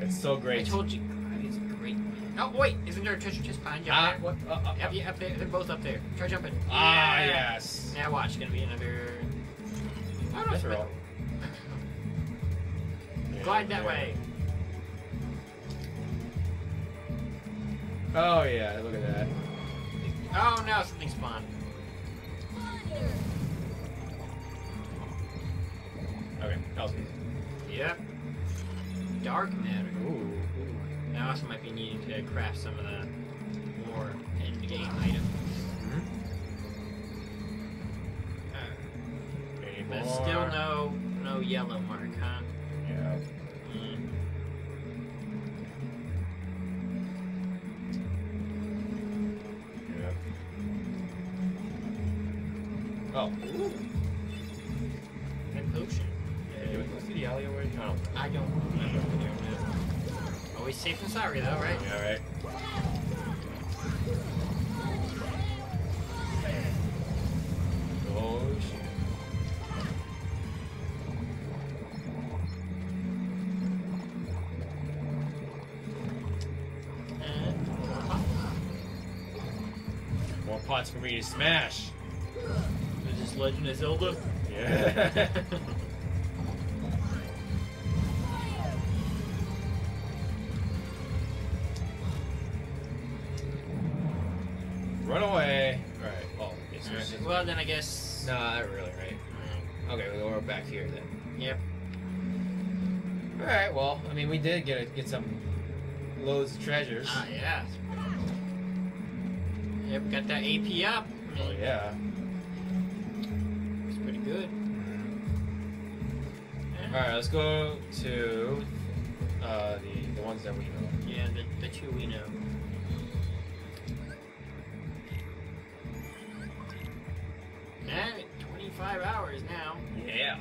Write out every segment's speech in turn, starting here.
It's so great. I told you. It's great. Oh wait, isn't there a treasure chest behind you? Ah, up what? Uh, uh, yeah, up there. They're both up there. Try jumping. Ah, Yeah. yes. Now watch. Gonna be another. No, it's Throw. Glide that way. Oh yeah, look at that. Oh no, something spawned. Okay, that was easy. Yep. Dark matter. Ooh. I also might be needing to craft some of the more end game items. Hmm? Uh, but more? still no no yellow mark, huh? Yeah. Mm. Yeah. Oh. Good safe and sorry though, right? Yeah, right. Oh shit. And uh, More pots for me to smash. is this Legend of Zelda? Yeah. I mean, we did get a, get some loads of treasures. Ah yeah. Yep, got that AP up. Oh, yeah. It's pretty good. Alright, let's go to uh, the, the ones that we know. Yeah, the, the two we know. Yeah, 25 hours now. Yeah.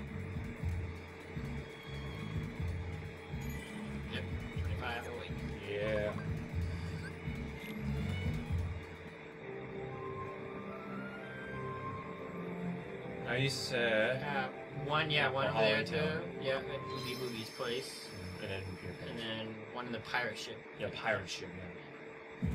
You said. Uh, one, yeah, one over there too. Yeah, at Oogie Boogie's place. And then And then one in the pirate ship. Yeah, pirate ship, yeah.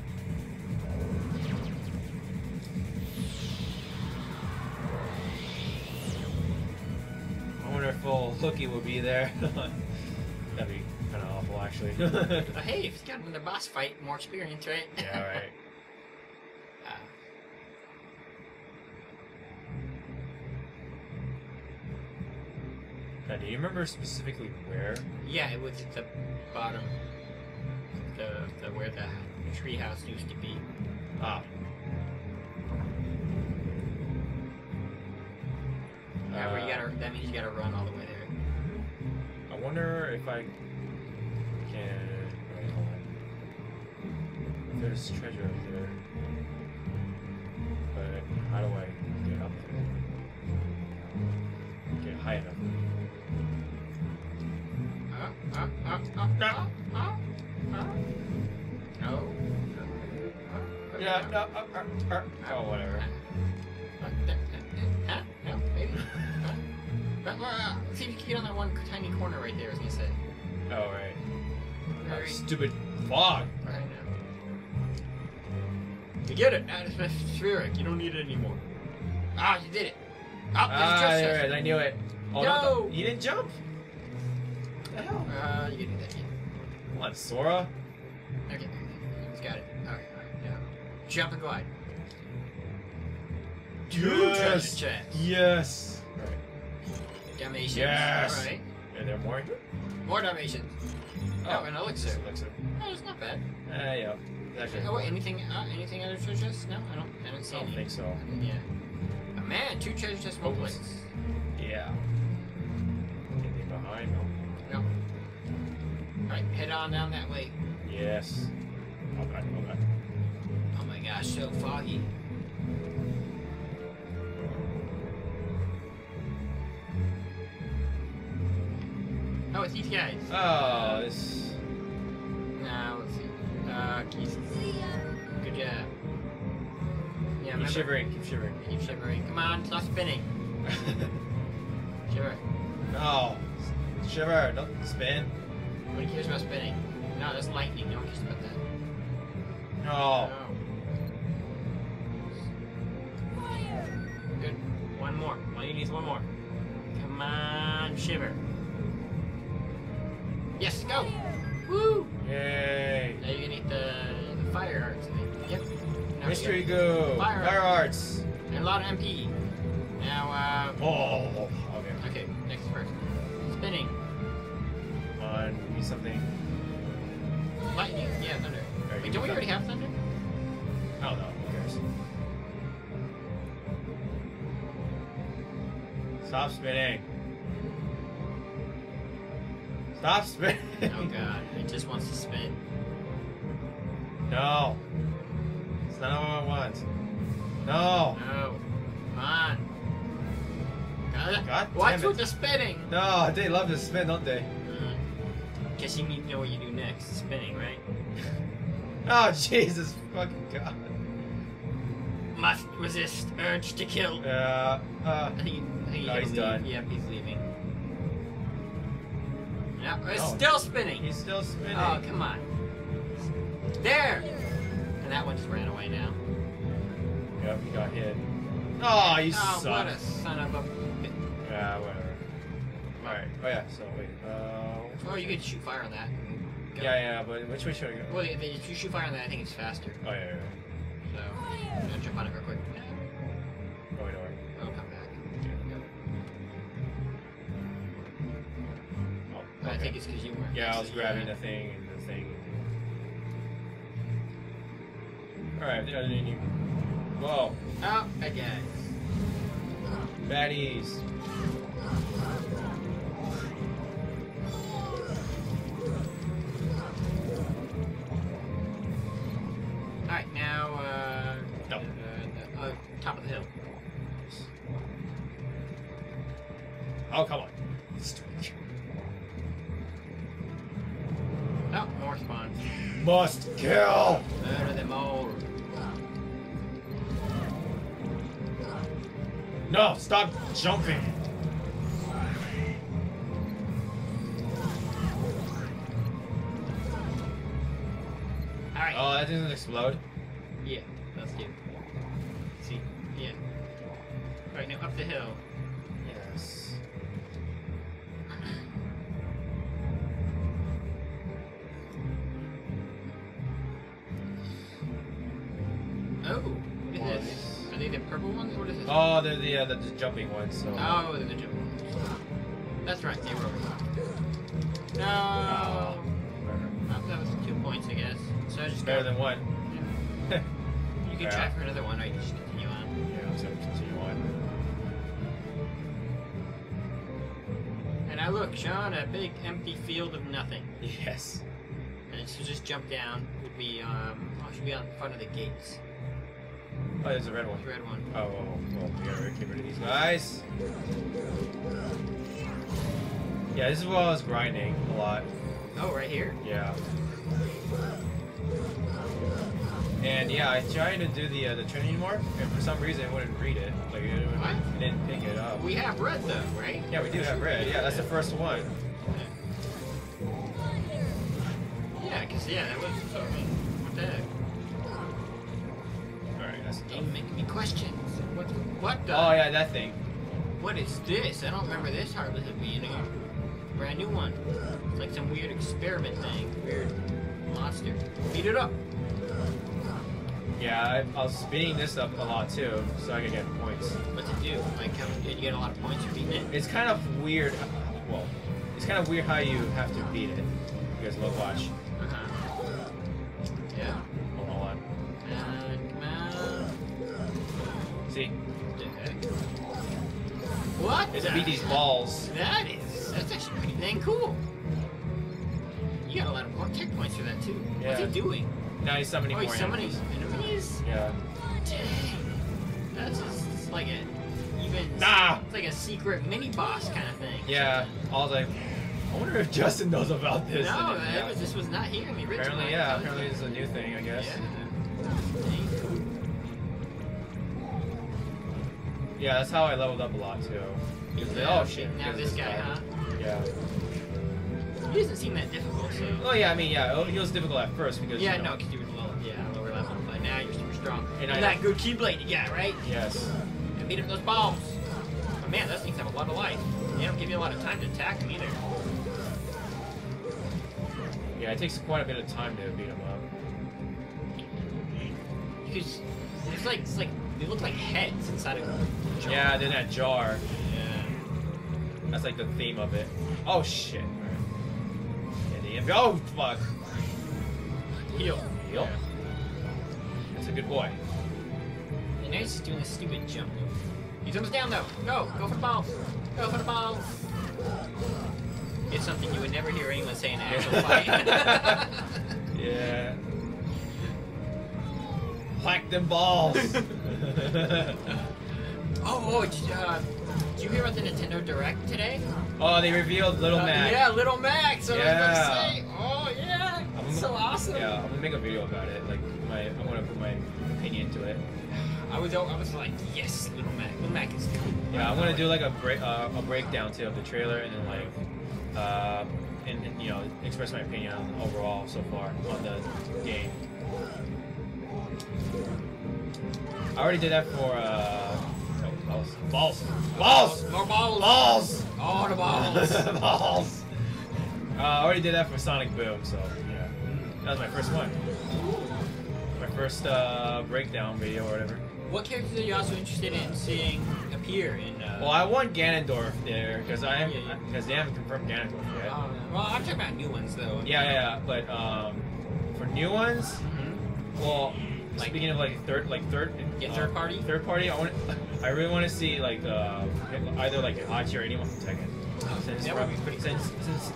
I wonder if old Hooky will be there. That'd be kind of awful, actually. Hey, if he's got another boss fight, more experience, right? yeah, right. Now, do you remember specifically where? yeah, it was at the bottom. The, the where the treehouse used to be. Ah. Yeah, you Uh, gotta. That means you gotta run all the way there. I wonder if I can. Wait, hold on. If there's treasure up there. But how do I no, uh, uh, uh, oh, whatever. No, maybe. Uh, See if you can get on that one tiny corner right there, as you said. Oh, right. Oh, Hurry. stupid fog. Right now. You get it. Now it's spheric. You don't need it anymore. Ah, you did it. Ah, Ah, there's there it is. I knew it. Oh, No! You didn't jump? What the hell? Uh, you can do that. Come on, Sora. Okay. Jump and glide. Two treasure Yes. chests. Yes. Right. Dalmatians. Yes. Alright. Are there more? More Dalmatians. Oh, an elixir. Elixir. Oh, it's not bad. Uh, yeah. Actually, Oh, wait, anything, uh, anything other treasure chests? No, I don't, I don't see I don't any. think so. Yeah. Oh, man, two treasure chests, one Oh, place. Yeah. Anything behind? No. No. Alright, head on down that way. Yes. Oh god, gosh, so foggy. Oh, it's these guys. Oh, this. Now, let's see. Uh, keys. Good job. Yeah, Keep remember? shivering, keep shivering. Keep shivering. Come on, stop spinning. Shiver. no. Shiver, don't spin. Nobody cares about spinning. No, that's lightning. No one cares about that. No. Good. One more. All you need is one more. Come on, Shiver. Yes, go! Woo! Yay. Now you're gonna need the, the fire arts, I think. Yep. Now Mystery go. Fire Fire arts. And a lot of MP. Now, uh. Oh. Okay. Okay, next first. Spinning. Come on. Give me something. Lightning. Yeah, thunder. Wait, don't we already have thunder? I don't know. Who cares? Stop spinning. Stop spinning. Oh god, it just wants to spin. No. It's not what I want. No. No. Come on. God, God What's it. with the spinning? No, they love to spin, don't they? Mm. Guess you need to know what you do next. Spinning, right? Oh, Jesus fucking God. Must resist urge to kill. Yeah. Uh, think, I think you No, he's leave. done. Yep, he's leaving. Yeah, it's Oh. still spinning. he's still spinning. Oh, come on. There! And that one just ran away now. Yep, he got hit. Oh, you oh, suck. what a son of a. bi- Yeah, whatever. Alright. Oh, yeah, so wait. Uh, Oh, you could shoot fire on that. Go. Yeah, yeah, but which way should I go? Well, if you shoot fire on that, I think it's faster. Oh, yeah, yeah. yeah. So, jump on it think it's because you weren't. Yeah, I was grabbing the thing and the thing. Alright, I didn't even. Whoa, Oh, I guess. baddies. Alright, now, uh. Nope. Uh, uh, top of the hill. Oh, come on. Must kill! Murder them all. No, stop jumping! Alright. Oh, that doesn't explode? Yeah, that's good. See. Yeah. Alright, now up the hill. The purple ones? What is this? Oh, they're the, uh, the, the jumping ones, so. Oh, they're the jump ones. That's right, they were over here. No! Oh. Oh, that was two points, I guess. So I just Better than one. You can Yeah. try for another one, or you can just continue on. Yeah, let's continue on. And I look, Sean, a big empty field of nothing. Yes. And so just jump down. Would be um, should be on front of the gates. Oh, there's a red one. Red one. Oh, well, well, we gotta get rid of these guys. Yeah, this is what I was grinding a lot. Oh, right here. Yeah. And yeah, I tried to do the uh, the Trinity more, and for some reason it wouldn't read it. Like it, What? it didn't pick it up. We have red though, right? yeah, we do have red. Yeah, that's the first one. Yeah, cause yeah, that was. So, I mean, All right. Game making me questions. What? What the? Oh yeah, that thing. What is this? I don't remember this Heartless of being a brand new one. It's like some weird experiment thing. Weird monster. Beat it up. Yeah, I, I was speeding this up a lot too, so I could get points. What's it do? Like, how, did you get a lot of points for beating it? It's kind of weird. Uh, well, it's kind of weird how you have to beat it. You guys love watch. It's the beat these balls. That is. That's actually pretty dang cool. You got a lot of more tech points for that too. What's he doing? Now he's summoning Oh, more he's summoning enemies. enemies. Yeah. Dang. That's just like a even. Nah. It's like a secret mini boss kind of thing. Yeah. I was like, I wonder if Justin knows about this. No, that yeah. was, this was not here the original. Apparently, yeah. Apparently, it's a new thing. I guess. Yeah. Dang. Yeah, that's how I leveled up a lot too. Yeah, oh shit. Now this guy, huh? Yeah. He doesn't seem that difficult, so. Oh yeah, I mean yeah, oh, he was difficult at first because Yeah, you know, no, because you were low, yeah, lower level, but now you're super strong. And And I- that good keyblade you got, right? Yes. And beat up those bombs. But man, those things have a lot of life. They don't give you a lot of time to attack them either. Yeah, it takes quite a bit of time to beat them up. Because it's like it's like they look like heads inside of a jar. Yeah, then that jar. That's like the theme of it. Oh shit. Alright. Yeah, oh fuck. Heal. Heal. That's a good boy. And now he's just doing a stupid jump. He's almost down though. Go, go for the balls. Go for the balls. It's something you would never hear anyone say in an actual fight. Yeah. Whack them balls. oh, oh, did, uh, did you hear about the Nintendo Direct today? oh, they revealed Little Uh, Mac. Yeah, Little Mac. So I was Yeah. to say, oh yeah, I'm so gonna- awesome. Yeah, I'm gonna make a video about it. Like my, I'm gonna put my opinion to it. I was, I was like, yes, Little Mac. Little Mac is cool. Yeah, I'm gonna do like a break, uh, a breakdown too of the trailer and then like, uh, and, and, you know, express my opinion on overall so far on the game. I already did that for uh, balls, balls, balls, More balls. balls, Oh, the balls. balls. Uh, I already did that for Sonic Boom, so yeah, that was my first one. My first uh, breakdown video or whatever. what characters are you also interested in seeing appear in? Uh, Well, I want Ganondorf there because I am Yeah, yeah. because they haven't confirmed Ganondorf yet. um, well, I'm talking about new ones though. yeah, yeah, yeah, but um, for new ones, Mhm. well, Like- speaking of like third, like third, Yeah, uh, third party? third party, I want, I really want to see like uh, either like Hachi or anyone from Tekken. Since, that would be pretty since, since,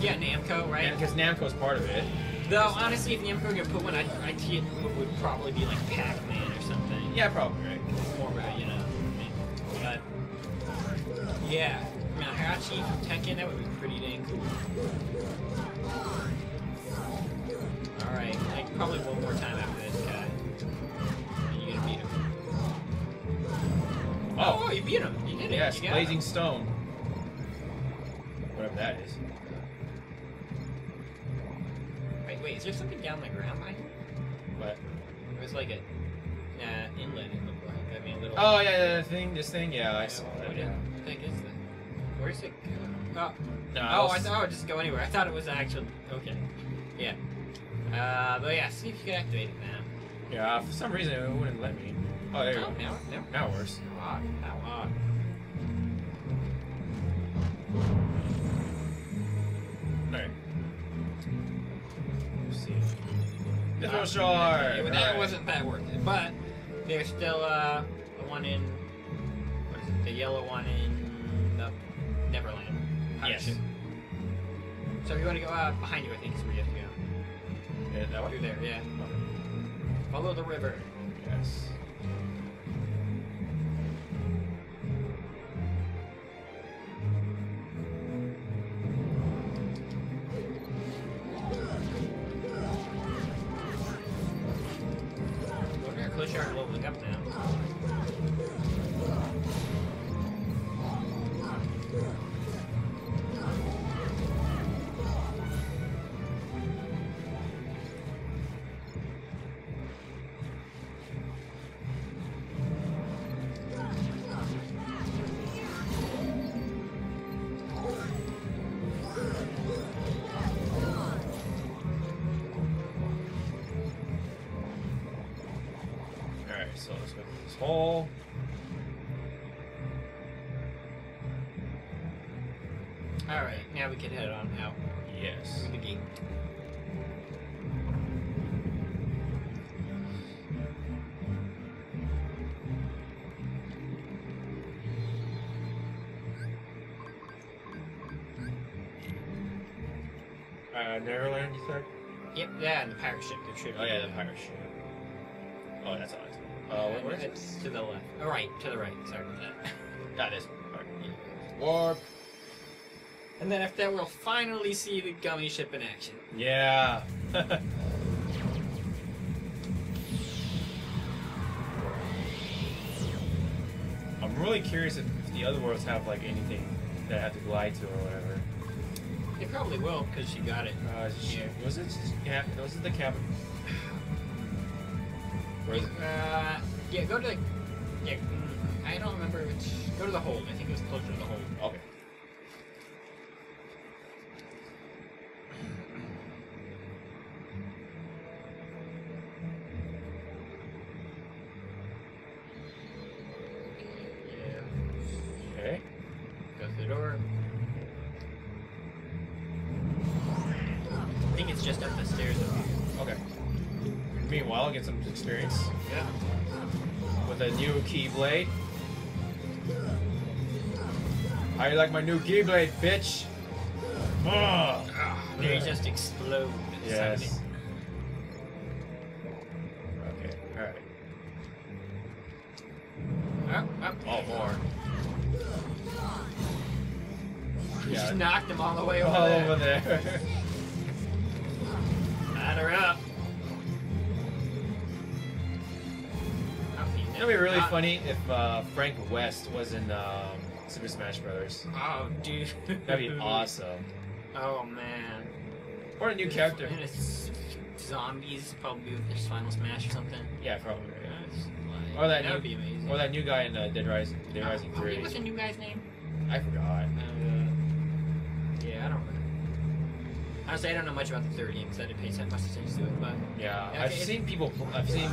Yeah, Namco, right? because Namco's part of it. Though honestly, if Namco could put one, I I it would, would probably be like Pac-Man or something. Yeah, probably right. More about you know. But yeah, I mean, Hachi from Tekken, that would be pretty dang cool. All right, like probably one more time after this Oh. Oh, you beat him. You did it. Yes, Blazing. Stone. Whatever that is. Wait, wait, is there something down the ground you? But It was like a uh, inlet. It looked like. I mean, a little. oh yeah, the thing, this thing, yeah, I saw What that. the Yeah. heck is that? Where's it go? Oh, No, oh, I thought it would just go anywhere. I thought it was actually okay. Yeah. Uh, but yeah, see if you can activate it now. Yeah, for some reason it wouldn't let me. Oh, there you Oh, go. now, now. Now it works. How odd. How. Alright. Let's see. Mythril Shard! Yeah, but that Alright. wasn't that worth it. But there's still uh the one in what is it? The yellow one in the Neverland. pirate Yes. ship. So if you want to go uh, behind you, I think is where you have to go. Yeah, that one? Through there, yeah. Follow the river. Yes. We can head on out Yes. through the gate. Uh, Neverland, you said? Yep, yeah, and the pirate ship, the tribute. Oh yeah, the pirate ship. Oh, that's on it. Uh, what, what is it? To the left. Oh, right, to the right. Sorry about that. That is. Alright. Warp. And then after that, we'll finally see the gummy ship in action. Yeah. I'm really curious if the other worlds have like anything that I have to glide to or whatever. It probably will because she got it. Uh, sh- Yeah. was it? Yeah, was it the cabin? Where is it? Uh, yeah, go to the. Yeah, mm, I don't remember which. Go to the hold. I think it was closer to the hold. Okay. Get some experience Yeah. with a new keyblade. How you like my new keyblade, bitch? Ugh. Ah, they just explode. Yes. Okay. All right. it. Oh, ah, oh. Ah. Oh, more. You Yeah. just knocked him all the way over All there. over there. funny if uh, Frank West was in um, Super Smash Brothers. Oh, dude. That'd be awesome. Oh, man. Or a new character. Zombies, probably with their Final Smash or something. Yeah, probably. Yeah, like- Or that that new- would be amazing. Or that new guy in uh, Dead Rising, Dead Oh, Rising oh, 3. What's the new guy's name? I forgot. Uh, yeah, I don't remember. Honestly, I don't know much about the third game because I didn't pay that much attention to it. But Yeah, Yeah, I've seen people. I've seen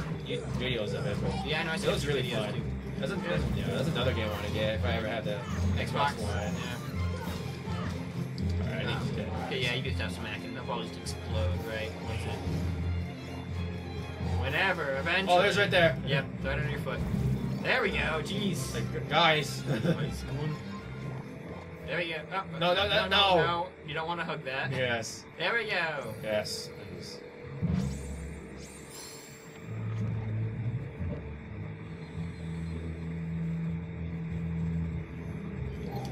videos of it, but yeah, I know I was really fun. too. That's, a, that's, yeah, that's another game I want to get if I ever have the Xbox Xbox One. Yeah. Alright, I need to get um, Okay, yeah, you can stop smacking. They'll probably just explode, right? It. Whenever, eventually. Oh, there's right there. Yep, right under your foot. There we go. Jeez. Like, guys. Nice, come on. There we go. Oh, No, no, no, no, no. no. You don't want to hug that. yes. There we go. Yes. Please.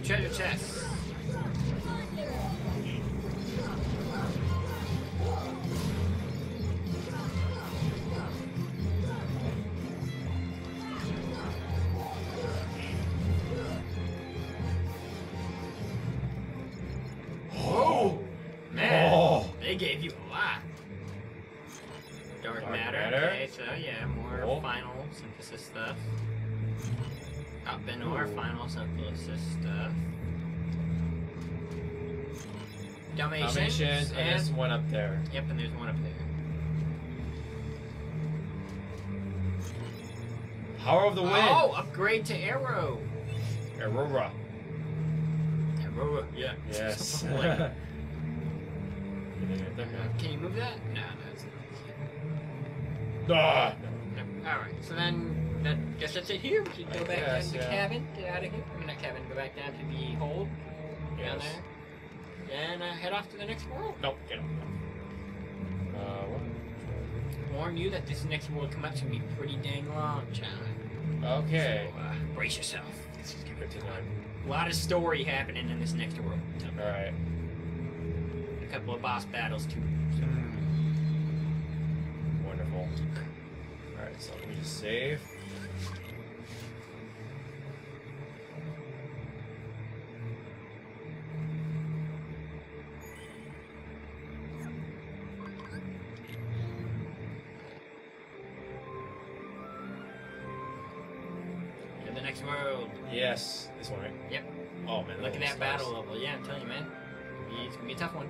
Treasure chest. Synthesis stuff. More Ooh. final synthesis stuff. Dalmatians. Dalmatians, and and there's one up there. yep, and there's one up there. Power of the Wind. Oh, upgrade to Aero. Aurora. Aero. Yeah. Yes. Like. Can you move that? No, that's. Ah. No. All right. So then, that guess that's it here. We should go I back guess, down to the yeah. cabin. Get out of here. I mean, not cabin. Go back down to the hold down Yes. there, and uh, head off to the next world. Nope. Get him. Uh, what? Warn you that this next world come up to be pretty dang long, John. Okay. So, uh, brace yourself. This is to know. a lot of story happening in this next world. All right. A couple of boss battles too. So. Wonderful. So let me just save. To the next world. Yes. This one, right? Yep. Oh man. Look at that nice. battle level. Yeah, I'm telling you, man. It's gonna be a tough one.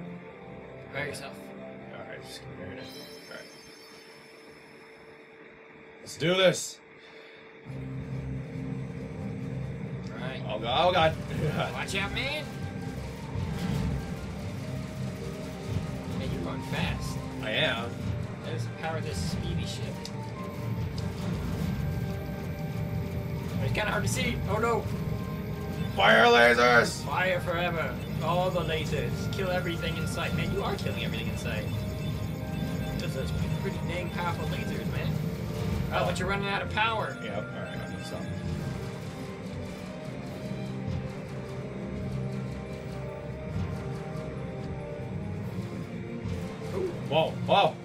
Prepare yourself. All right. Just it. All. Let's do this. Right. Oh god. Oh god. Watch out, man! Hey, you're going fast. I am. That is the power of this speedy ship. It's kind of hard to see. Oh no! Fire lasers. Fire forever. All the lasers. Kill everything in sight. Man, you are killing everything in sight. Those are pretty dang powerful lasers, man. Oh, but you're running out of power. Yep. All right. I need some. Whoa. Whoa.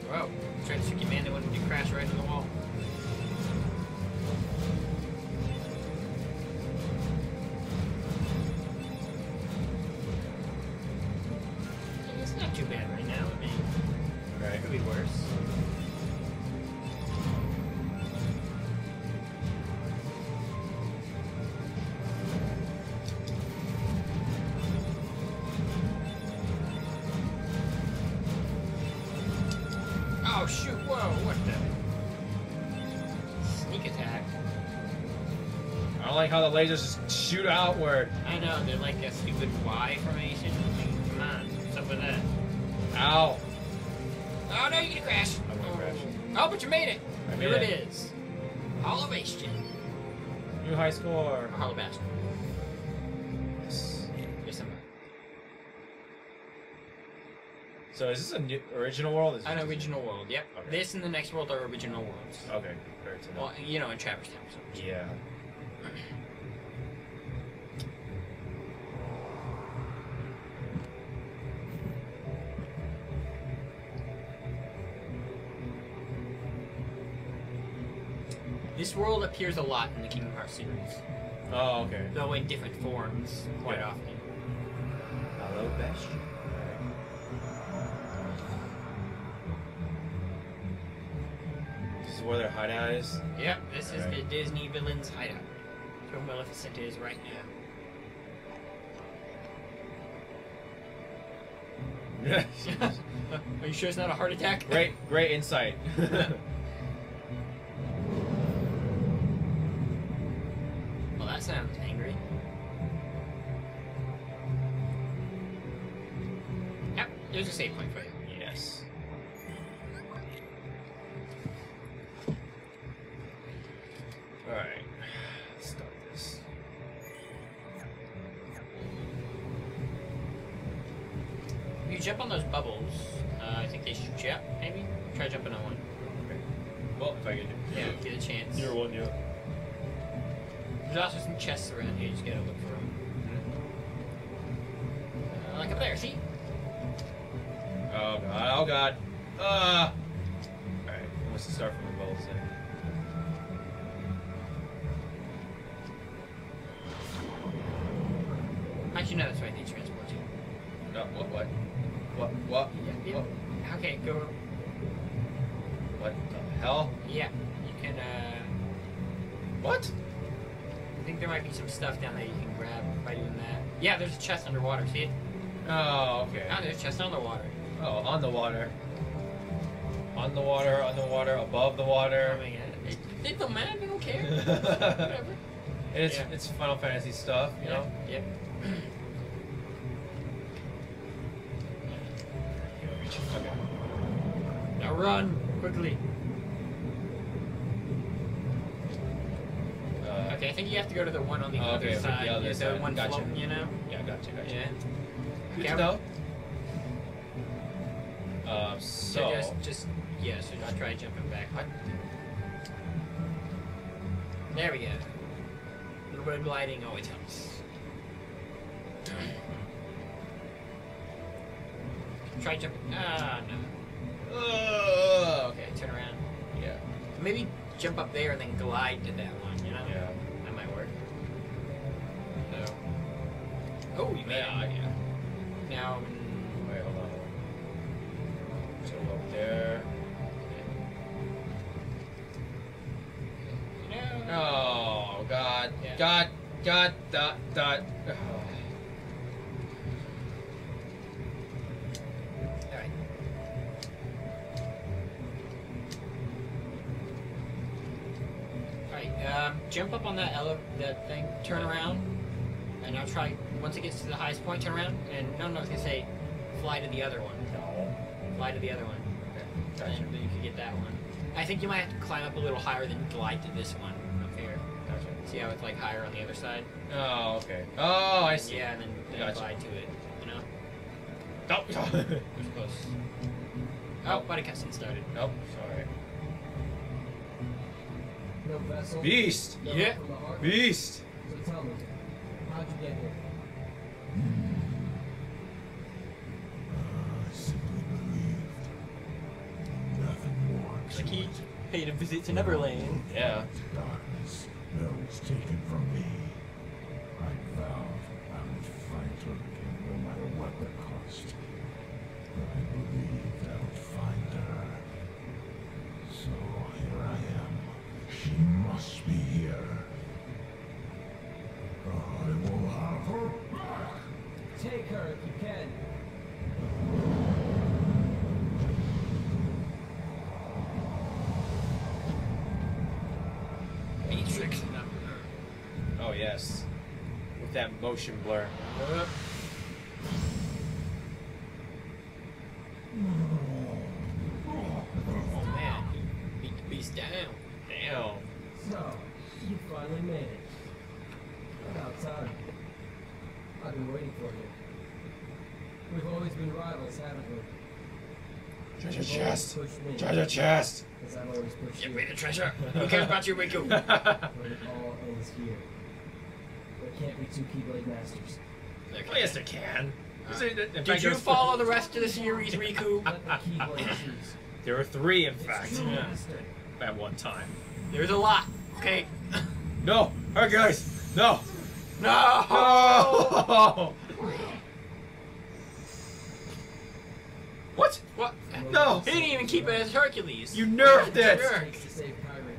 Lasers just shoot outward. I know they're like a stupid Y formation. Like, come on, what's up with that? Ow. Oh no, you're gonna crash. I'm gonna oh. crash. Oh, but you made it. I Here it it. is. Hollow Bastion. New high score. Or Hollow Bastion. Yes. Yes, I'm So is this a new, original world? Is An original world. Yep. Okay. This and the next world are original worlds. Okay, fair to know. Well, you know, in Traverse Town. So. yeah. This world appears a lot in the Kingdom Hearts series, Oh, okay. though in different forms quite Yeah. often. Hollow Bastion. This is where their hideout is. Yep, this is the Disney villain's hideout. That's where Maleficent is right now. Are you sure it's not a heart attack? great, great insight. it's Yeah. it's Final Fantasy stuff, you know. Yep. Okay. Now run quickly. Uh, Okay, I think you have to go to the one on the Oh, other okay, with the other side. The one Gotcha. floating, you know? Yeah, gotcha, gotcha. Yeah. Good Okay, to know. Uh, So so. just, just yeah. So just try jumping back. There we go. Little gliding always helps. Try jumping. Ah, no. Uh, Okay, turn around. Yeah. Maybe jump up there and then glide to that one. You know? Yeah. That might work. No. Oh, you made Yeah, it. yeah. Now. Dot. Dot. Alright. Alright, um, jump up on that ele- that thing, turn around, and now try, once it gets to the highest point, turn around, and no, no, I was gonna say, fly to the other one. No. Fly to the other one. Gotcha. And then you could get that one. I think you might have to climb up a little higher than glide to this one up here. Gotcha. See how it's like higher on the other side? Oh, okay. Oh, I see. Yeah, and then, then Gotcha. glide to it, you know? Nope. Oh. It was close. Oh, body cutscene started. nope. Sorry. No vessel. Beast. No Yeah. from the heart. Beast. So tell me, how'd you get here? I simply believed. Nothing more Like he paid a visit to Neverland. Yeah is taken from me, I vowed I would find her again no matter what the cost. But I believed I would find her. So here I am. She must be here. Oh, I will have her back. Take her that motion blur. Oh man, he beat the beast down. Damn. So, you finally made it. About time. I've been waiting for you. We've always been rivals, haven't we? Treasure chest. always pushed me, Treasure chest. Because I've Get me the treasure. Who cares about your Riku? But it all ends here. There can't be two Keyblade Masters. Oh yes, there can. Uh, Is it- in fact, Did you follow the rest of the series, Riku? Let the Keyblade choose. There were three, in fact, yeah, at one time. There's a lot. Okay. No, alright guys, no, No. no. what? What? No. He didn't even keep it as Hercules. You nerfed What it it. takes to save Kairi.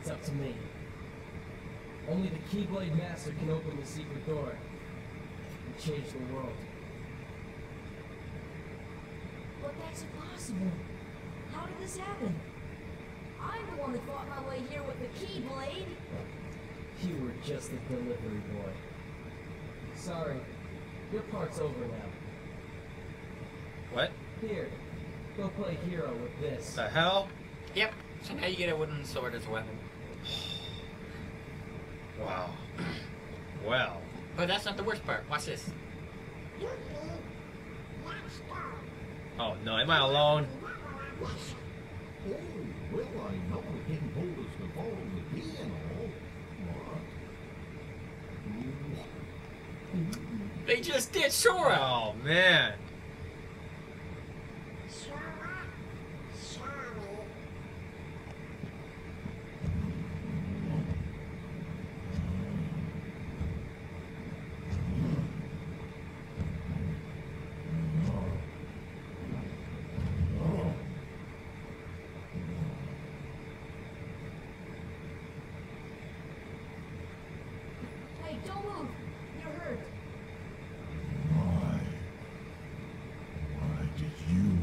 It's up to me. Only the Keyblade Master can open the secret door and change the world. But that's impossible. How did this happen? I'm the one who fought my way here with the Keyblade. You were just a delivery boy. Sorry, your part's over now. What Here, go play hero with this. the hell? Yep. So now you get a wooden sword as a weapon. Wow. Well, But that's not the worst part. Watch this. oh no, am I alone? Oh, well, I know it didn't hold us to follow the key and all. What? They just did Sora. Oh man. Hey, don't move. You're hurt. Why? Why did you,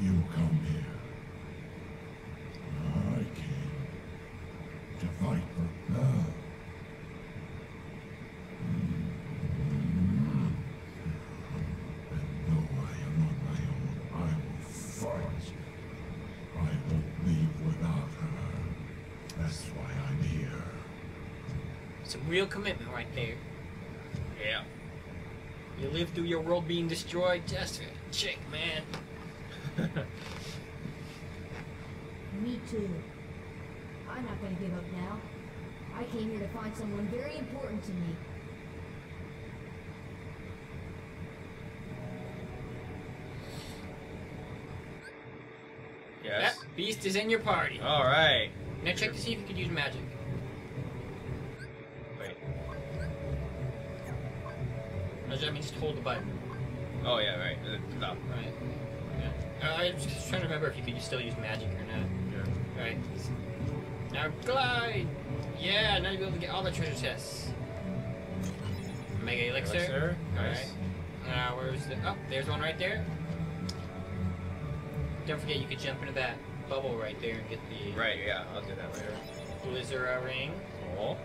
you come here? I came to fight for Belle. And though I am on my own, I will fight. I won't leave without her. That's why I'm here. Some real commitment right there. Yeah. You live through your world being destroyed just for a chick, man. Me too. I'm not gonna give up now. I came here to find someone very important to me. yes. That beast is in your party. All right. Now check to see if you could use magic. Or does that mean just hold the button? Oh yeah, right. Uh, Stop. Right. Yeah. Uh, I was just trying to remember if you could still use magic or not. Yeah. Right. Now glide! Yeah, now you'll be able to get all the treasure chests. Mega elixir. Elixir, nice. Alright. Now where's the oh, there's one right there. Don't forget you could jump into that bubble right there and get the Right. Yeah. I'll do that later. Blizzard ring. Oh.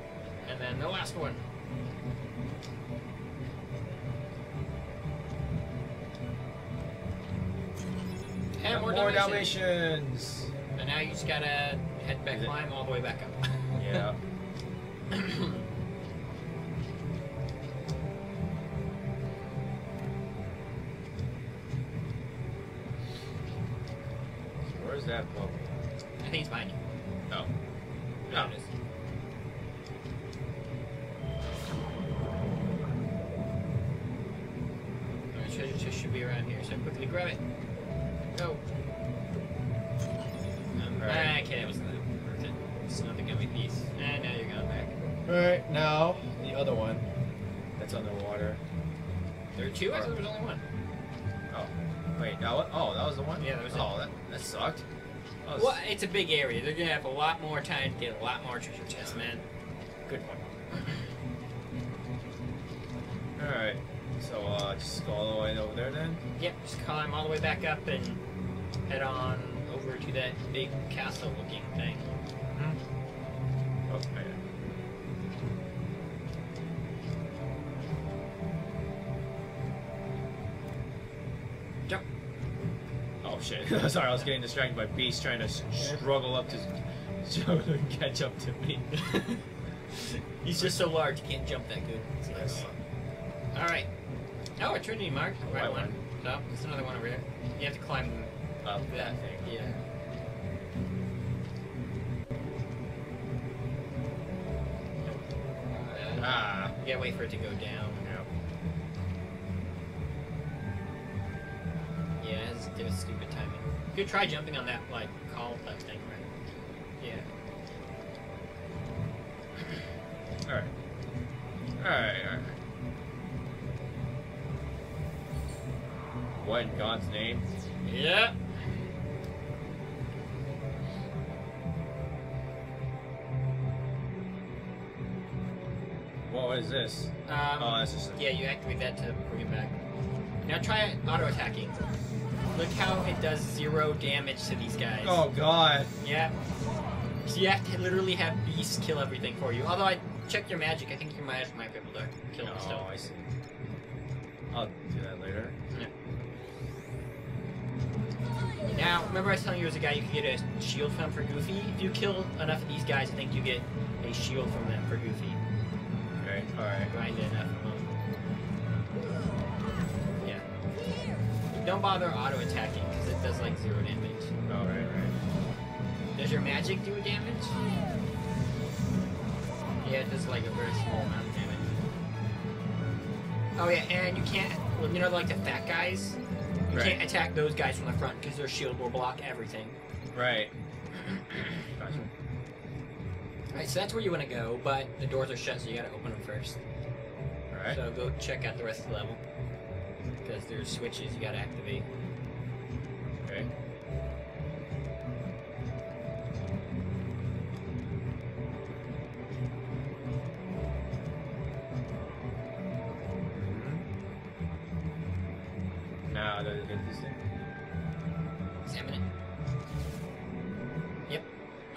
And then the last one. More, More Dalmatians. Dalmatians. And now you just gotta head back, climb all the way back up. Yeah. to get a lot more treasure chests, man. Good point. Alright. So, uh, just go all the way over there then? Yep, just climb all the way back up and head on over to that big castle-looking thing. Oh, yeah. Jump. Oh shit. Sorry, I was getting distracted by Beast trying to struggle up to to catch up to me. He's just so large, he can't jump that good. Yes. All right. Oh, a Trinity mark. Right Right one. one. No, there's another one over here. You have to climb Up that that thing. Yeah. Uh, Ah. you gotta wait for it to go down. Yeah. Yeah, it's, it stupid timing. You could try jumping on that like call type thing, Alright, alright. What in God's name? Yeah. What is this? Um, Oh, that's just yeah, you activate that to bring it back. Now try auto attacking. Look how it does zero damage to these guys. Oh god. Yeah. So you have to literally have beasts kill everything for you. Although I checked your magic, I think your magic might be able to kill them still. Oh, I see. I'll do that later. Now, remember I was telling you was a guy you could get a shield from for Goofy? If you kill enough of these guys, I think you get a shield from them for Goofy. Okay, alright. Grind enough of them. Yeah. Don't bother auto attacking because it does like zero damage. Oh, alright, right. Does your magic do damage? Yeah, it does like a very small amount of damage. Oh yeah, and you can't, well, you know, like the fat guys? You Right. can't attack those guys from the front because their shield will block everything. Right. Gotcha. Alright, so that's where you want to go, but the doors are shut, so you gotta open them first. Alright. So go check out the rest of the level. Because there's switches you gotta activate. Now, does it get this thing? Examine it. Yep.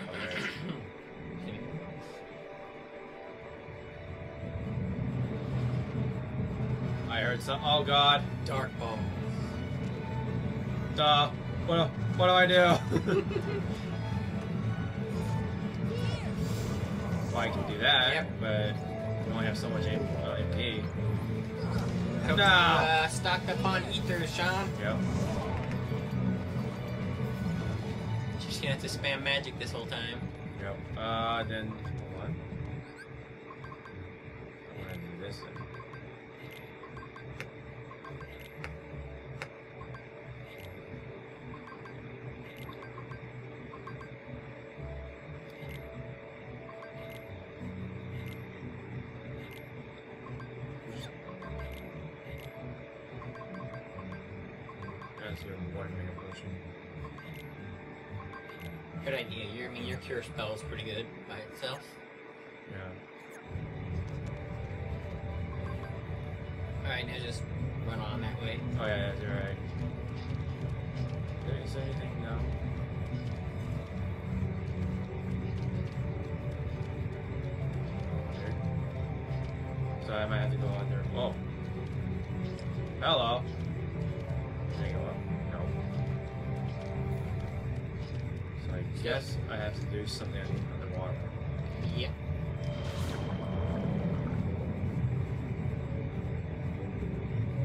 Alright. I heard some. Oh god. Dark ball. Duh. What do, what do I do? well, I can do that, Yep. but we only have so much M- MP. No. Uh, stocked up on ether, Sean. Yep. Just gonna have to spam magic this whole time. Yep. Uh, then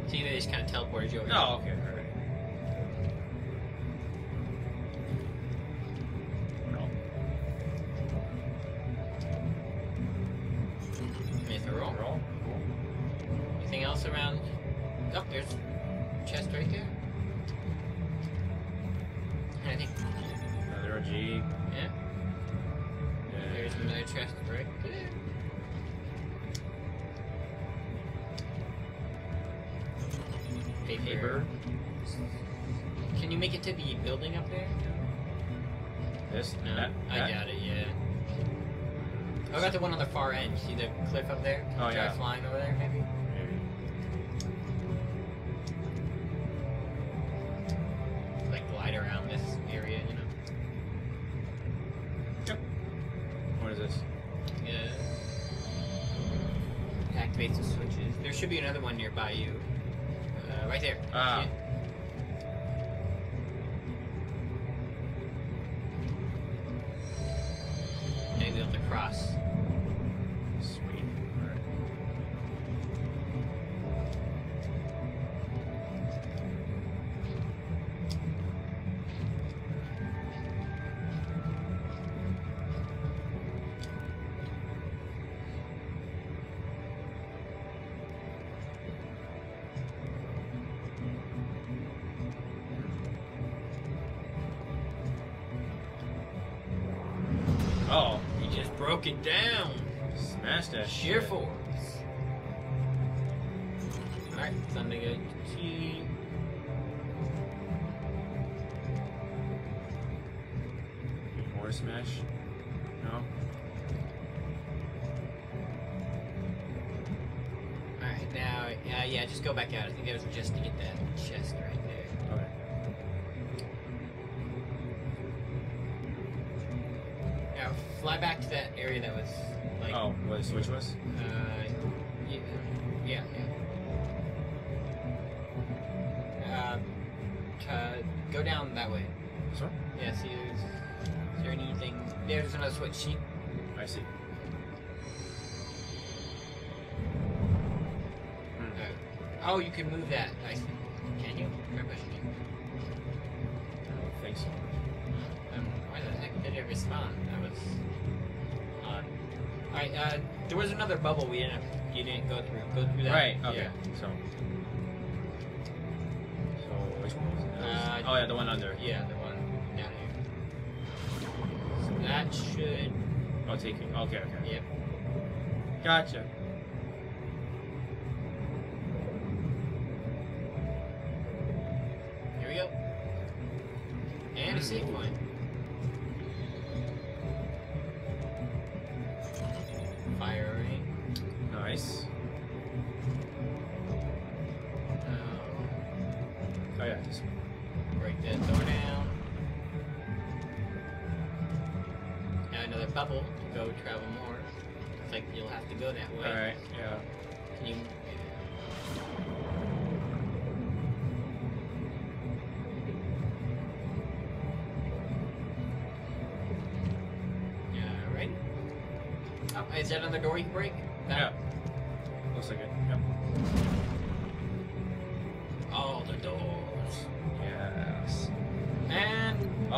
See, they just kind of teleported you over. Oh, okay, nearby you. Uh, right there. Ah. It down. smash that Sheer shit. force. Alright, time to go smash? No? Alright, now, uh, yeah, just go back out. I think that was just to get that chest right fly back to that area that was, like, Oh, what the switch was? uh, yeah, yeah, yeah. Um, uh, go down that way. One? Yeah, see, there's, is there anything, there's another switch, see? I see. Hmm. Uh, oh, you can move that, I see. Can you? Maybe I should do- I don't think so. Um, why the heck did it respond? That was. Alright, uh, there was another bubble we didn't you didn't go through. Go through that. Right, okay. Yeah. So. So, which one was it? Uh, oh, yeah, the one under. Yeah, the one down here. So that should. Oh, taking. Okay, okay. Yep. Gotcha.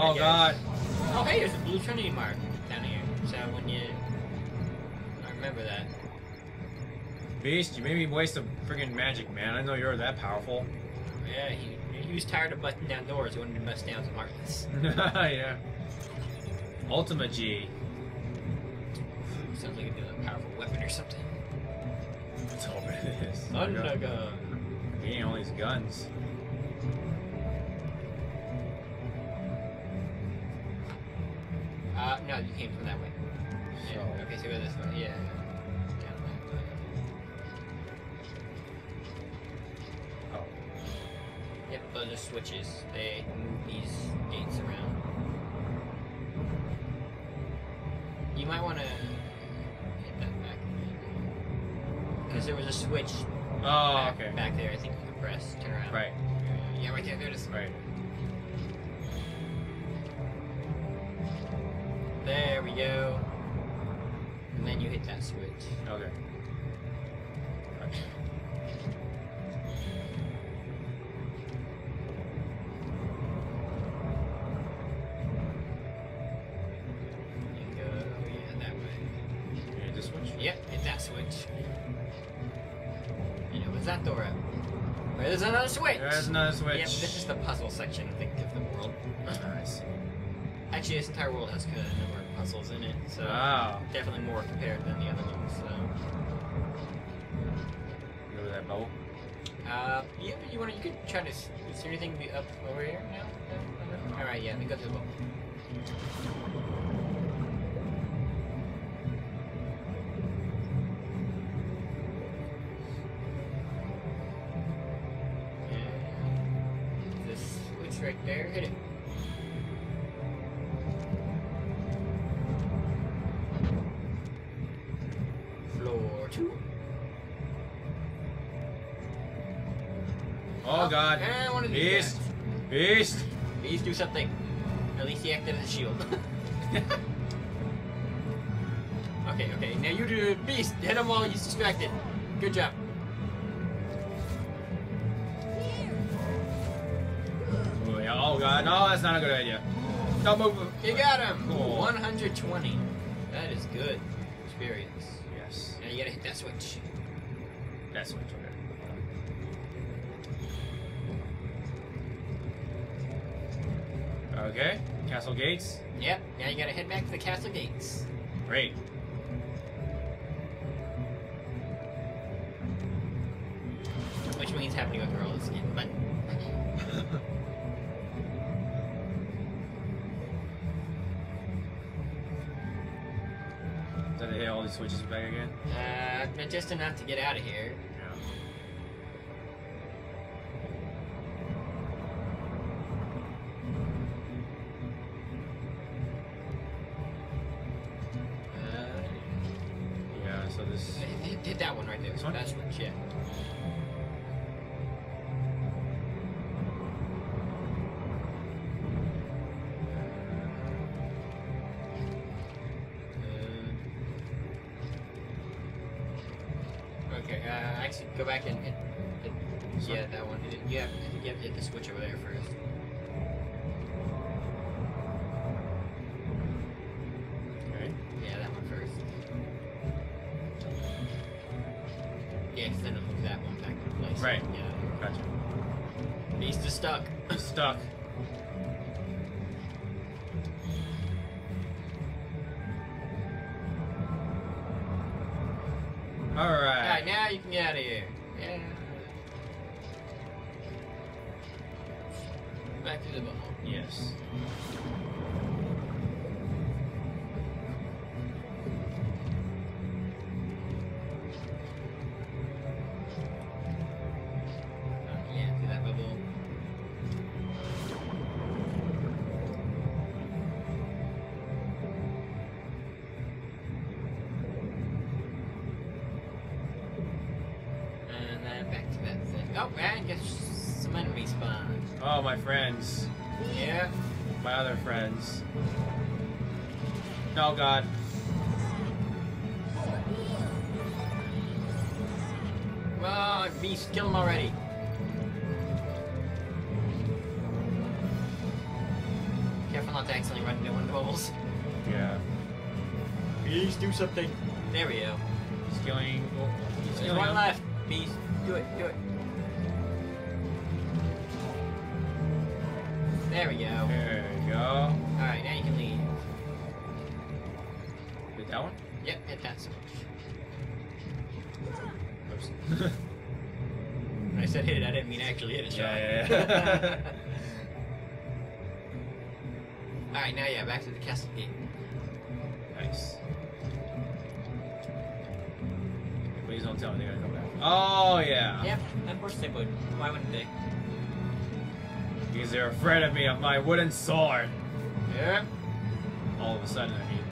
Oh, God. Oh, hey, there's a blue Trinity mark down here. So when you. I remember that. Beast, you made me waste a friggin' magic, man. I know you're that powerful. Yeah, he, he was tired of busting down doors. He wanted to bust down some heartless. yeah. Ultima G. Sounds like a powerful weapon or something. That's all it is. Thundergun. Getting all these guns. No, you came from that way. Yeah. Okay, so go this way. Yeah. Down that way. Oh. Yep, those are switches. They move these gates around. You might want to hit that back Because there was a switch Oh, back, okay. back there. I think you could press. Turn around. Right, Yeah, right there. There it is. right. That switch. Okay. Gotcha. Go, yeah, that way. Hit this switch? Yep, hit that switch. And it was that door up. There's another switch! There's another switch. Yep, this is the puzzle section, I think, of the world. See. Actually, this entire world has a number puzzles in it, so Wow. definitely more compared than the other ones. So, Remember that bubble? uh, yeah, you want to? You could try to. Is there anything be up over here now? No? All right, yeah, let me go to the book. And this switch right there, hit it. Oh, god. And one of these Beast. guys. Beast. Please do something. At least he acted as a shield. okay, okay. Now you do beast. Hit him while he's distracted. Good job. Oh, yeah. oh god. No, that's not a good idea. Don't move. You got him. Cool. 120. That is good experience. Yes. Now you gotta hit that switch. That what. Castle gates. Yep. Now you gotta head back to the castle gates. Great. Which means having to go through all this again. But Did I hit all these switches back again? uh, just enough to get out of here. Go back and hit, hit yeah, that one. You have, you have to hit the switch over there first. Okay. Yeah, that one first. Yeah, then it'll move that one back into place. Right. Yeah. Gotcha. Beast is stuck. Stuck. Uh, thing. Oh, and guess some enemy spawn. Oh, my friends. Yeah. My other friends. Oh God. On, beast, kill him already. Careful not to accidentally run into one of the bubbles. Yeah. Beast, do something. There we go. He's killing. Oh, There's one left. Beast, do it, do it. Didn't mean actually hit it. Yeah, yeah, yeah. Alright, now yeah, back to the castle gate. nice. Please don't tell me they're gonna come back. Oh yeah. Yeah, of course they would. Why wouldn't they? Because they're afraid of me of my wooden sword. Yeah. All of a sudden, I mean.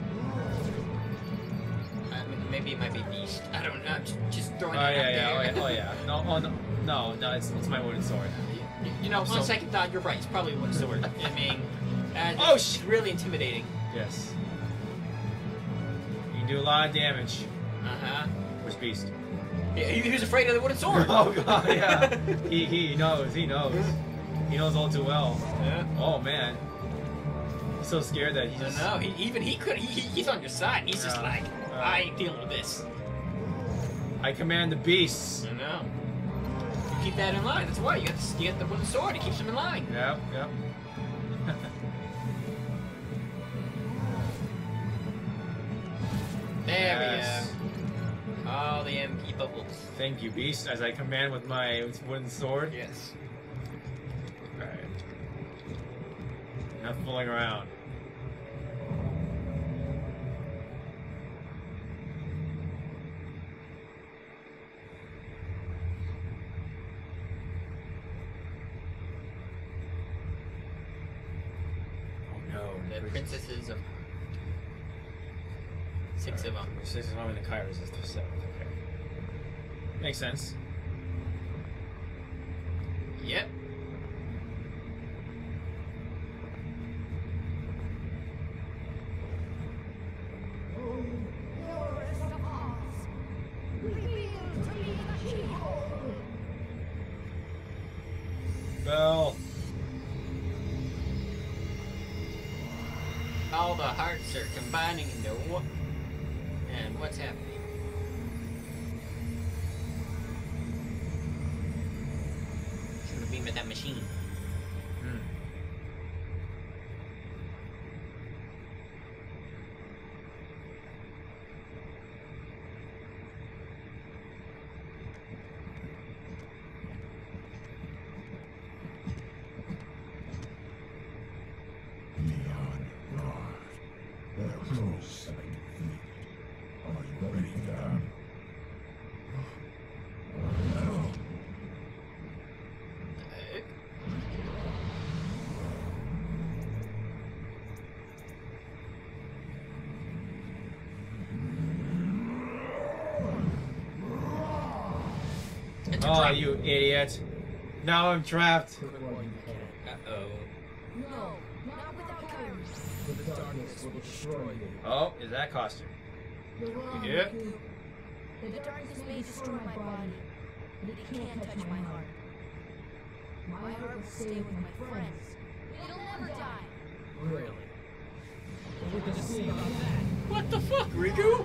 I mean, maybe it might be beast. I don't know. Just, just Oh throwing yeah, it out yeah, oh there. yeah, oh yeah. No, oh no, no, no. It's it's my wooden sword. You, you know, on So- second thought, you're right. It's probably wooden sword. I mean, uh, Oh, sh- really intimidating. Yes. You can do a lot of damage. Uh huh. Which Beast? He, he was afraid of the wooden sword. Oh god, yeah. he he knows. He knows. He knows all too well. yeah. Oh man. He's so scared that he I don't know. He, even he could. He, he- he's on your side. He's just like, Yeah. I ain't dealing with this. I command the beasts. I know. Keep that in mind. That's why you got the, you got the wooden sword. It keeps them in line. Yep, yep. There Yes. we go. All the MP bubbles. Thank you, Beast, as I command with my wooden sword. Yes. Alright. Enough fooling around. Makes sense. Yep. Bell. All the hearts are combining into one. And what's happening? At that machine. Oh, trap. you idiot! Now I'm trapped. Quick one, you can. Uh-oh. No, not without Kairi. But the darkness will destroy you. Oh, is that costume? You're Yeah. The darkness may destroy my body, but it can't touch my heart. My heart will stay with my friends. It'll never die. Really? Well, we can see about that. What the fuck, Riku?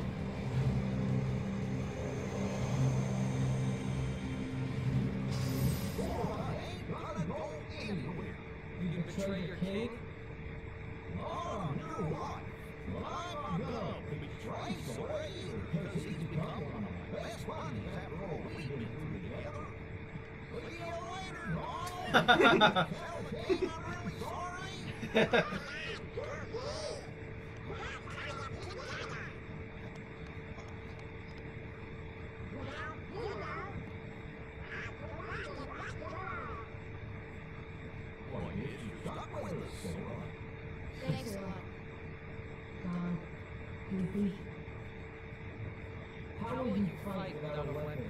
Thanks a. Don, Goofy. How will you fight without a weapon?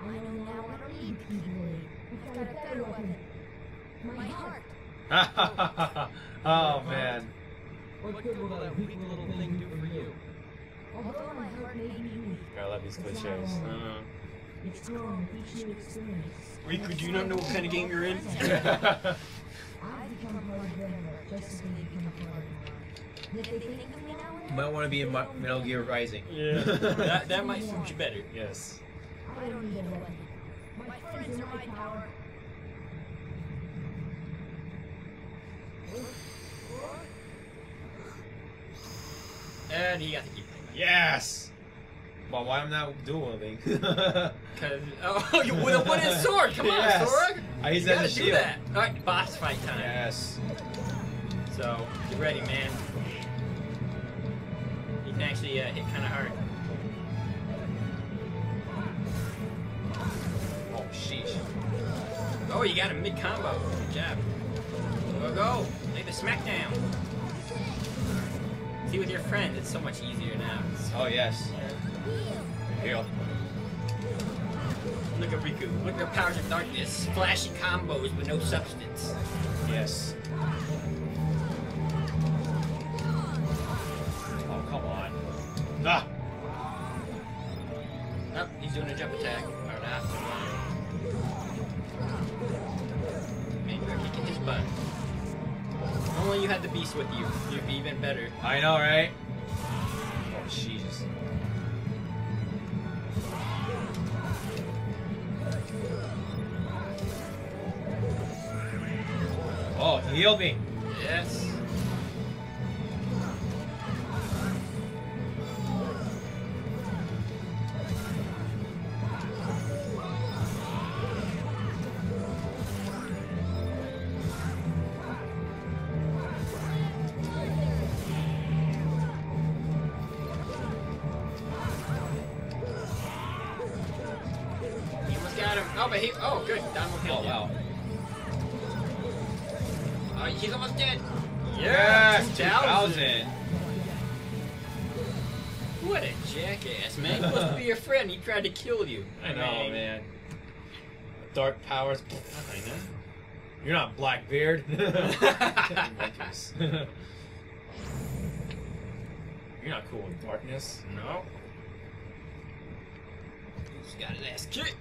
I know now I don't need Keyblade. I've got a better weapon. My heart. oh man. What good will that weak little thing do for you? Although my heart may be weak, I love these cliches. Uh, it's grown with each new experience. Riku, do you not know what kind of game you're in? I've become part of just as they become part of mine. And if they think of me now and then, Might want to be in Metal Gear Rising. Yeah. that, that might suit you better. yes. I don't need a weapon. My friends are my power. And he got the key. Yes. But why am I not dual wielding? Cause oh, you with a wooden sword. Come on, Yes. Sorg. I used you that gotta as a do shield. that. All right, boss fight time. yes. So get ready, man. You can actually uh, hit kind of hard. Sheesh. Oh, you got a mid combo. Good job. Go go. Lay the smackdown. See with your friends, it's so much easier now. Oh, yes. Heal. Look at Riku. Look at the powers of darkness. Flashy combos with no substance. Yes. I know, right? Oh, Jesus. Oh, he healed me. Yes. Not Blackbeard. Monkeys. You're not cool with darkness. No. He's got his ass kicked.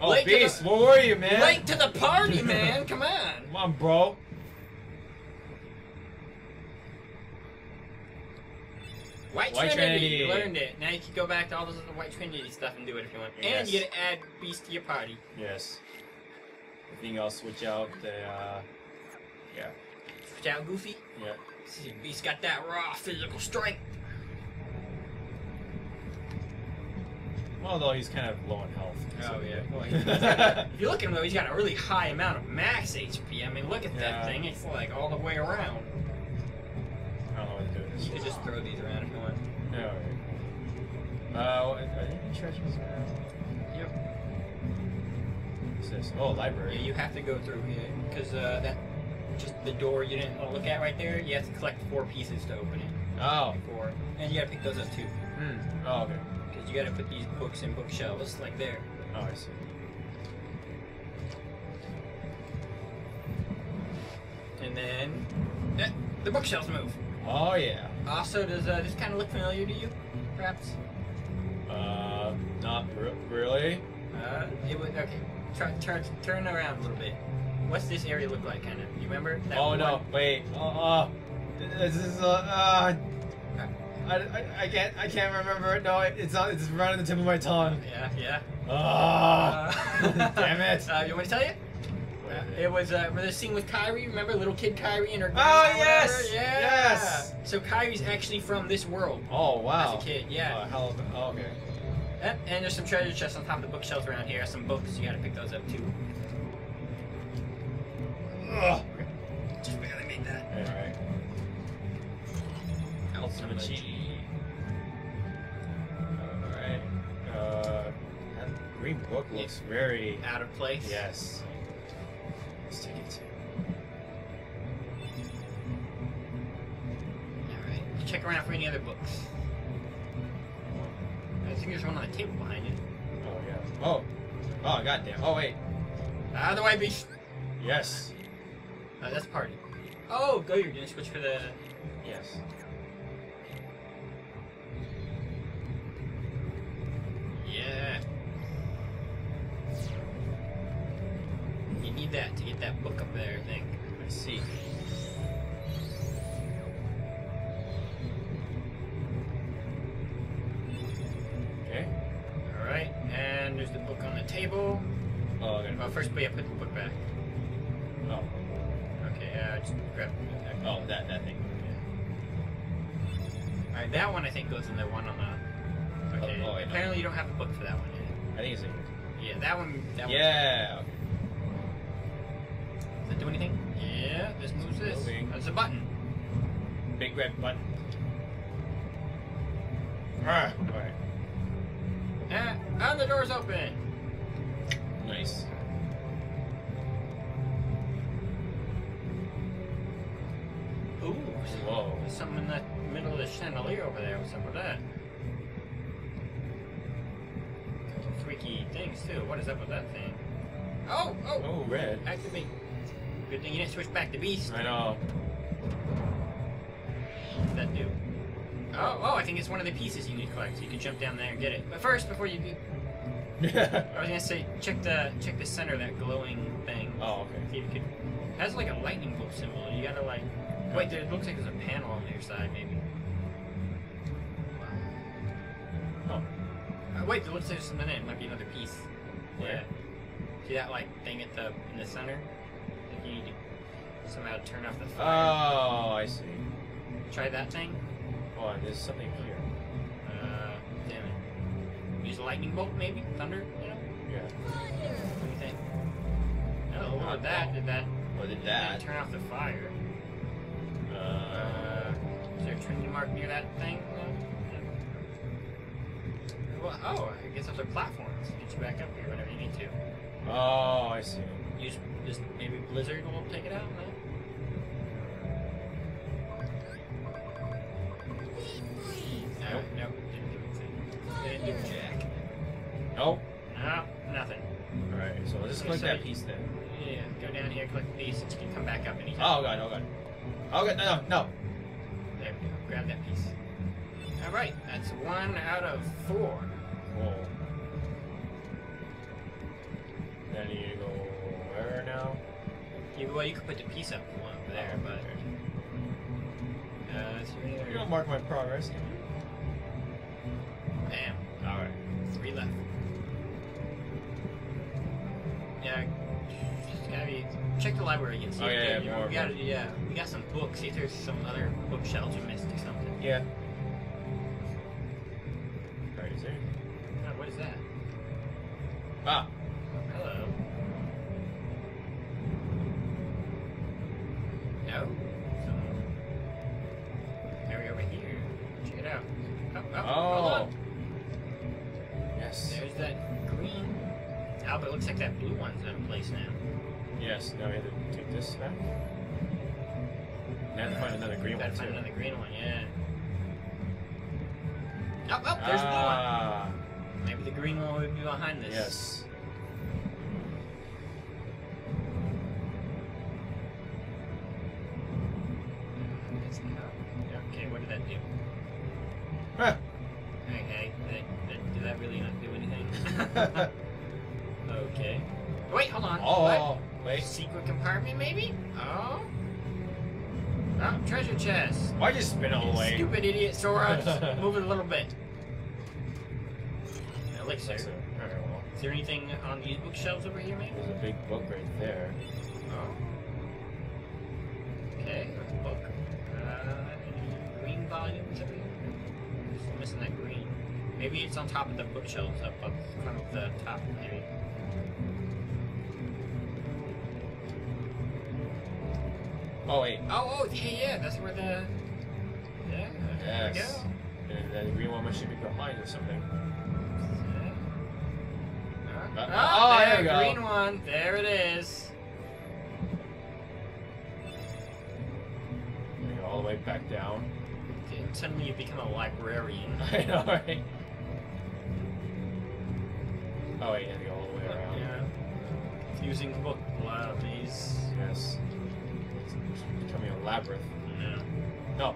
Oh, Late Beast, the- where were you, man? Late to the party, man. Come on. Come on, bro. White, White Trinity. Trinity. You learned it. Now you can go back to all those other White Trinity stuff and do it if you want. And you get to add Beast to your party. Yes. I think I'll switch out the, uh, yeah, Switch out Goofy. yeah. See, Beast got that raw physical strength. Although he's kind of low in health. Oh, yeah. Well, I If you look at him though, he's got a really high amount of max HP. I mean, look at that Yeah. thing. It's like all the way around. I don't know what to do with this. You could just throw these around if you want. Yeah, alright. Uh, what- are there any treasures around? This? Oh, Yeah, library. you have to go through here because uh, that just the door you didn't look at right there. You have to collect four pieces to open it. Oh. Four, and you gotta pick those up too. Hmm. Oh, okay. Because you gotta put these books in bookshelves like there. Oh, I see. And then eh, the bookshelves move. Oh, yeah. Also, does uh, this kind of look familiar to you? Perhaps. Uh, not really. Uh, it would okay. Try, turn turn around a little bit. What's this area look like, kind of? You remember? That oh, no. Wait. Uh, uh, this is, uh, uh, I, I, I can't, I can't remember. No, it- it's not, it's right on the tip of my tongue. Yeah, yeah. Ah. Uh, Damn it. Uh, you want me to tell you? Is it? Was uh, the scene with Kairi. Remember little kid Kairi and her. Oh, yes! Yeah. Yes! So Kairi's actually from this world. Oh, wow. As a kid, yeah. Oh, hell of a, oh, okay. Yep, and there's some treasure chests on top of the bookshelves around here. Some books. You gotta pick those up too. Ugh. Just barely made that. Alright. Ultimate Alright. Uh, that green book looks very. Out of place. Yes. Let's take it. Alright. Check around for any other books. There's one on the table behind you. Oh, yeah. Oh. Oh, goddamn. Oh, wait. Out of the way, beast. Yes. Uh, that's party. Oh, go. You're gonna switch for the. Yes. Yeah. You need that to get that book up there, I think. I see. There's the book on the table. Oh, okay. Well, first, have put the book back. Oh. Okay, uh, just grab Oh, that, that thing. Alright, that one I think goes in the one on the. Okay, Oh, oh, apparently you don't have the book for that one yet. I think it's in. Yeah, that one. That Yeah. Does that do anything? Yeah, this moves this. Moving. That's a button. Big red button. Ah, alright. And the door's open. Nice. Ooh, Whoa. there's something in the middle of the chandelier over there. What's up with that? Freaky things too. What is up with that thing? Oh, oh, Oh, red. activate. Good thing you didn't switch back to beast. I know. Oh, oh, I think it's one of the pieces you need to collect. So you can jump down there and get it. But first, before you do, I was gonna say check the check the center of that glowing thing. oh, okay. See if you could. It has like a lightning bolt symbol. You gotta like. Wait, there it looks like there's a panel on your side, maybe. Oh. Uh, wait, there looks like there's something in it. Might be another piece. Where? Yeah. See that like thing at the in the center? Like you need to somehow turn off the fire. Oh, I see. Try that thing. Oh, there's something here. Uh, damn it. Use a lightning bolt, maybe thunder. You know? Yeah. What do you think? No, did that? Did that? What did did that? turn off the fire? Uh, Uh, is there a Trinity mark near that thing? Well, oh, I guess those are platforms. Get you back up here whenever you need to. oh, I see. Use just maybe Blizzard will take it out. Yeah, go down here, click the piece, and you can come back up anytime. Oh god, oh god. Oh god, no, no, no. There we go. Grab that piece. All right, that's one out of four. Cool. Then you go where now? You, well, you could put the piece up one over there, but uh, it's You don't mark my progress. Bam. All right, three left. Yeah, Check the library again. See Oh, if yeah, yeah, more, we got yeah, we got some books. See if there's some other bookshelves we missed or something. Yeah. Alright, is there? Oh, what is that? Ah, Now to find another green Gotta one find too. another green one, yeah. Oh, oh, there's the blue one. ah, Maybe the green one would be behind this. Yes. Okay, what did that do? Ah. Okay, that, that, did that really not do anything? okay. Wait, hold on. What? oh, wait. Secret compartment, maybe? Oh. Oh, treasure chest. Why'd you spin all the way? Stupid idiot, Sora. Just Move it a little bit. Elixir. Elixir. Alright, well, Is there anything on these bookshelves over here, maybe? there's a big book right there. Oh. Okay, that's a book. Uh, any green volumes over here? Still missing that green. Maybe it's on top of the bookshelves up up front of the top, maybe. Oh, wait. Oh, oh, yeah, yeah, that's where the. Yeah, there we go. And then the green one should be behind or something. Uh, Uh, oh, oh, there, there we go. green one. There it is. Go all the way back down. And suddenly you become a librarian. I know, right? Oh, wait, go all the way around. Yeah. Using book these. Yes. It's becoming a labyrinth. Yeah. No.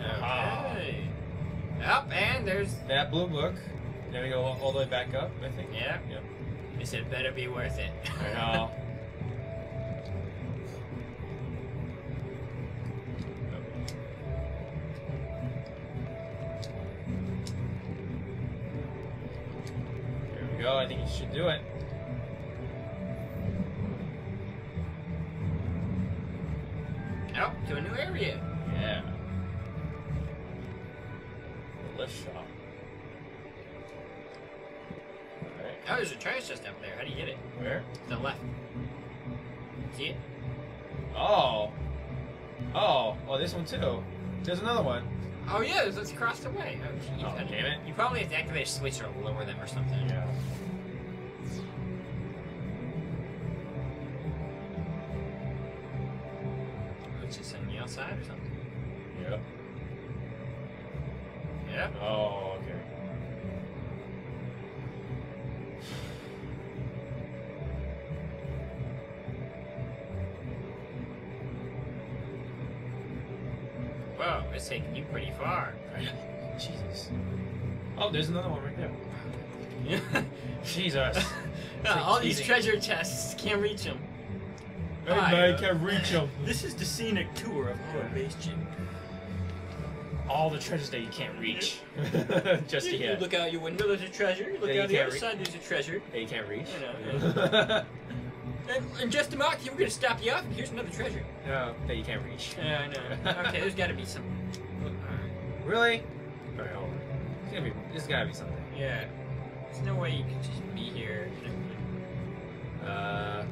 Okay. Up and there's That blue book. We go all, all the way back up, I think. yeah. Yep. Said better be worth it. I know. go. I think you should do it. oh, to a new area. Yeah. The lift shop. Alright. Oh, there's a trash chest up there. How do you get it? Where? To the left. See it? Oh. Oh. Oh, this one too. There's another one. Oh yeah, it's, it's across the way. Oh, geez. Oh, How do you- damn it. You probably have to activate a switch or lower them or something. Yeah. Which is on the outside or something. Yep. Yeah. Oh, okay. Wow, it's taking you pretty far. Jesus. Oh, there's another one right there. Jesus. Yeah, all these treasure chests can't reach them. Uh, can't reach them. This is the scenic tour of Bastion. All the treasures that you can't reach. Just you, you look out your window, there's a treasure. You look That you out the other side, there's a treasure. That you can't reach. I know, And, and just to mock, you we're gonna stop you off. Here's another treasure. no, that you can't reach. Yeah, I know. okay, there's gotta be some. Really? Alright, hold on. It's gonna be. There's gotta be something. Yeah. There's no way you could just be here. Uh,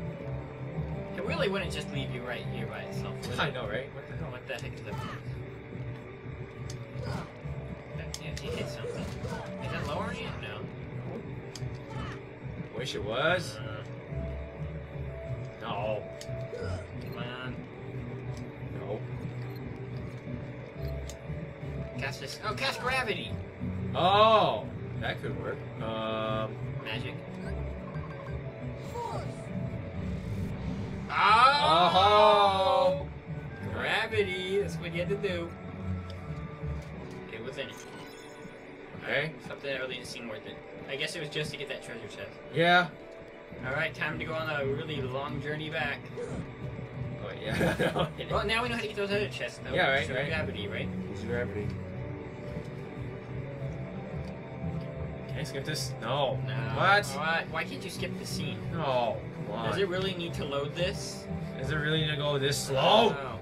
It really wouldn't just leave you right here by itself. would I it? know, right? What the hell? What the heck is that? That- Yeah, hit something. Is that lowering it? No. Wish it was. Uh, No. come on. No. Cast this. Oh, cast gravity. Oh, that could work. Um, Magic. Force. Oh! Gravity. That's what you had to do. It was in it. okay. Something that really didn't seem worth it. I guess it was just to get that treasure chest. Yeah. Alright, time to go on a really long journey back. Oh yeah. Well, now we know how to get those other chests, though. Yeah, right, right. Gravity, right? Use gravity. I skip this? No. No. What? What? Why can't you skip the scene? No. Come on. Does it really need to load this? Is it really gonna go this slow? Oh.